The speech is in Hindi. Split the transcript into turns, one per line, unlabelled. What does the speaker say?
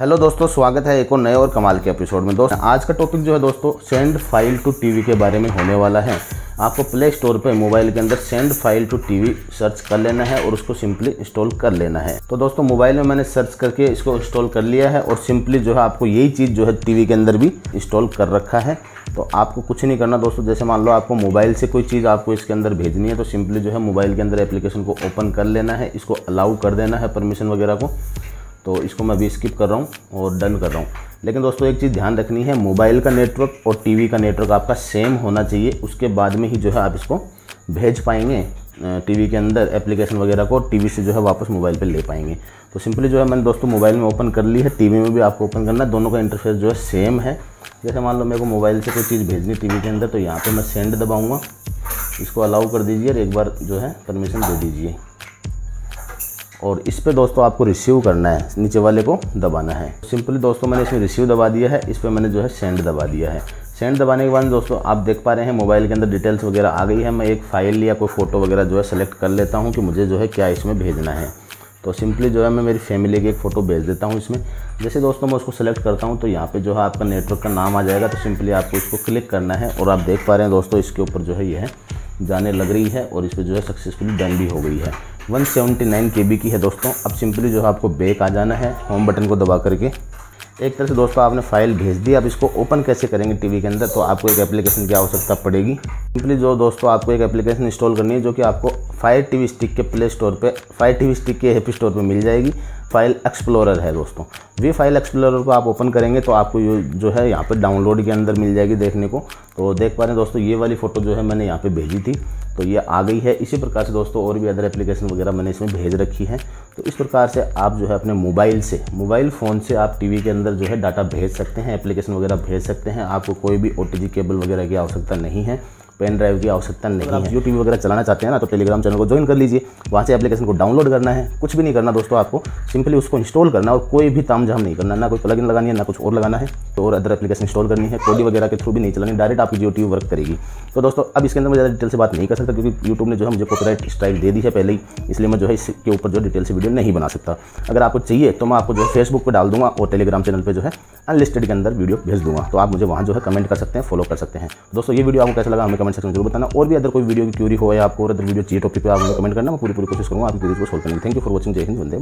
हेलो दोस्तों, स्वागत है एक और नए और कमाल के एपिसोड में। दोस्तों, आज का टॉपिक जो है दोस्तों सेंड फ़ाइल टू टीवी के बारे में होने वाला है। आपको प्ले स्टोर पे मोबाइल के अंदर send file to TV search कर लेना है और उसको सिंपली इंस्टॉल कर लेना है। तो दोस्तों मोबाइल में मैंने सर्च करके इसको इंस्टॉल कर लिया है और सिंपली जो है आपको यही चीज़ जो है टीवी के अंदर भी इंस्टॉल कर रखा है। तो आपको कुछ नहीं करना दोस्तों, जैसे मान लो आपको मोबाइल से कोई चीज़ आपको इसके अंदर भेजनी है तो सिंपली जो है मोबाइल के अंदर एप्लीकेशन को ओपन कर लेना है, इसको अलाउ कर देना है परमिशन वगैरह को। तो इसको मैं अभी स्किप कर रहा हूँ और डन कर रहा हूँ। लेकिन दोस्तों, एक चीज़ ध्यान रखनी है मोबाइल का नेटवर्क और टीवी का नेटवर्क आपका सेम होना चाहिए। उसके बाद में ही जो है आप इसको भेज पाएँगे टीवी के अंदर एप्लीकेशन वगैरह को टीवी से जो है वापस मोबाइल पे ले पाएँगे। तो सिंपली जो है मैंने दोस्तों मोबाइल में ओपन कर ली है टीवी में भी आपको ओपन करना दोनों का इंटरफेस जो है सेम है। जैसे मान लो मेरे को मोबाइल से कोई चीज़ भेजनी टीवी के अंदर तो यहाँ पर मैं सेंड दबाऊँगा। इसको अलाउ कर दीजिए और एक बार जो है परमिशन दे दीजिए। और इस पर दोस्तों आपको रिसीव करना है, नीचे वाले को दबाना है। सिंपली दोस्तों मैंने इसमें रिसीव दबा दिया है, इस पर मैंने जो है सेंड दबा दिया है। सेंड दबाने के बाद दोस्तों आप देख पा रहे हैं मोबाइल के अंदर डिटेल्स वगैरह आ गई है। मैं एक फ़ाइल या कोई फ़ोटो वगैरह जो है सेलेक्ट कर लेता हूँ कि मुझे जो है क्या इसमें भेजना है। तो सिंपली जो है मैं मेरी फैमिली की एक फ़ोटो भेज देता हूँ इसमें। जैसे दोस्तों मैं उसको सेलेक्ट करता हूँ तो यहाँ पे जो है आपका नेटवर्क का नाम आ जाएगा। तो सिंपली आपको इसको क्लिक करना है और आप देख पा रहे हैं दोस्तों इसके ऊपर जो है ये है जाने लग रही है और इस पर जो है सक्सेसफुली डन भी हो गई है। 179 के की है दोस्तों। अब सिंपली जो है आपको बैक आ जाना है, होम बटन को दबा करके। एक तरह से दोस्तों आपने फ़ाइल भेज दी, अब इसको ओपन कैसे करेंगे टीवी के अंदर तो आपको एक एप्लीकेशन की आवश्यकता पड़ेगी। सिंपली जो दोस्तों आपको एक एप्लीकेशन इंस्टॉल करनी है, जो कि आपको फायर टीवी स्टिक के प्ले स्टोर पे फायर टीवी स्टिक के हैप्पी स्टोर पे मिल जाएगी। फ़ाइल एक्सप्लोरर है दोस्तों। वी फ़ाइल एक्सप्लोरर को आप ओपन करेंगे तो आपको ये जो है यहाँ पर डाउनलोड के अंदर मिल जाएगी देखने को। तो देख पा रहे हैं दोस्तों, ये वाली फ़ोटो जो है मैंने यहाँ पर भेजी थी। तो ये आ गई है। इसी प्रकार से दोस्तों, और भी अदर एप्लीकेशन वगैरह मैंने इसमें भेज रखी है। तो इस प्रकार से आप जो है अपने मोबाइल से मोबाइल फ़ोन से आप टीवी के अंदर जो है डाटा भेज सकते हैं एप्लीकेशन वगैरह भेज सकते हैं। आपको कोई भी ओटीजी केबल वगैरह की आवश्यकता नहीं है। पेन ड्राइव की आवश्यकता नहीं है। जियो टीवी वगैरह चलाना चाहते हैं ना तो टेलीग्राम चैनल को ज्वाइन कर लीजिए। वहाँ से एप्लीकेशन को डाउनलोड करना है। कुछ भी नहीं करना दोस्तों आपको। सिंपली उसको इंस्टॉल करना और कोई भी ताम नहीं करना। ना कोई प्लगइन लगानी है ना कुछ और लगाना है तो और अदर एप्लीकेशन इंस्टॉल करनी है। कोडी वगैरह के थ्रू भी नहीं चलानी। डायरेक्ट आपकी जियो वर्क करेगी। तो दोस्तों अब इसके अंदर मैं ज़्यादा डिटेल से बात नहीं कर सकता क्योंकि यूट्यूब ने जो है मुझे कॉपीराइट स्ट्राइक दे दी है पहले ही। इसलिए मैं जो है इसके ऊपर जो डिटेल से वीडियो नहीं बना सकता। अगर आपको चाहिए तो मैं आपको जो है फेसबुक पर डाल दूँगा और टेलीग्राम चैनल पर जो है अनलिस्टेड के अंदर वीडियो भेज दूँगा। तो आप मुझे वहाँ जो है कमेंट कर सकते हैं फॉलो कर सकते हैं। दोस्तों ये वीडियो आपको कैसा लगा? हमें कमेंट सेक्शन में ज़रूर बताना। और भी अगर कोई वीडियो की क्यूरी हो या आपको और अदर वीडियो चाहिए टॉपिक पर आप कमेंट करना, मैं पूरी पूरी कोशिश करूँगा आपकी क्यूरी को सोल्व करने थैंक यू फॉर वॉचिंग जय हिंद वंदे